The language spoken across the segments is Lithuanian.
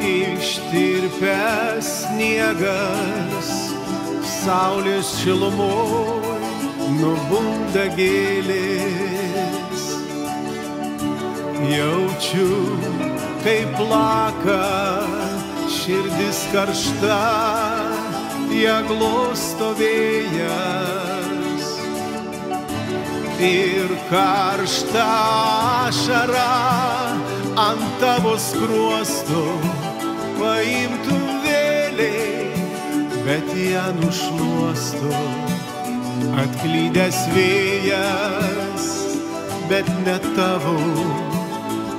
ištirpęs sniegas, saulės šilumoj nubunda gėlės. Jaučiu, kaip plaka širdis karšta, ją glosto vėjas. Ir karšta ašara ant tavo skruosto paimtum vėliai, bet ją nušluosto. Atklydęs vėjas, bet ne tavo,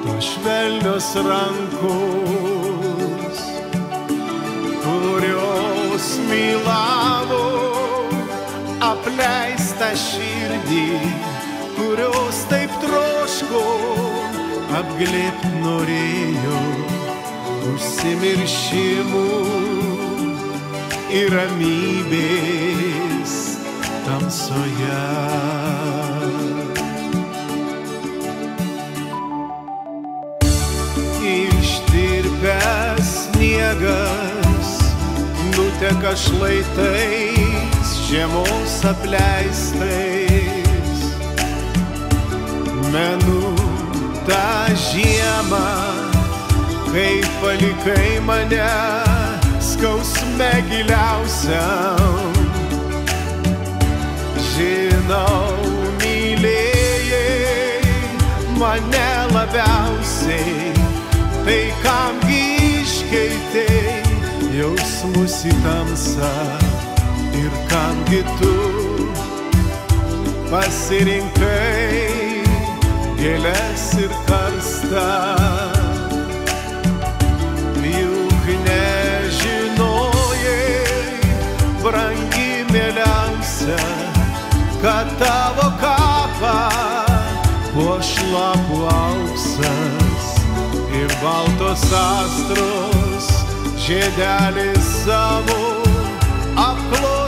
to švelnios rankos, kurios mylavo apleistą širdį, kurios taip troško apglėpt norėjo užsimiršimų ir ramybės tamsoje. Ištirpęs sniegas nuteka šlaitais žiemos apleistais. Menu tą žiemą, kai palikai mane skausme giliausiam. Žinau, mylėjai mane labiausiai, tai kamgi iškeitei jausmus į tamsą ir kamgi tu pasirinkai gėlės ir karstą. Puoš lapų auksas ir baltos astros žiedelis savo apklostame.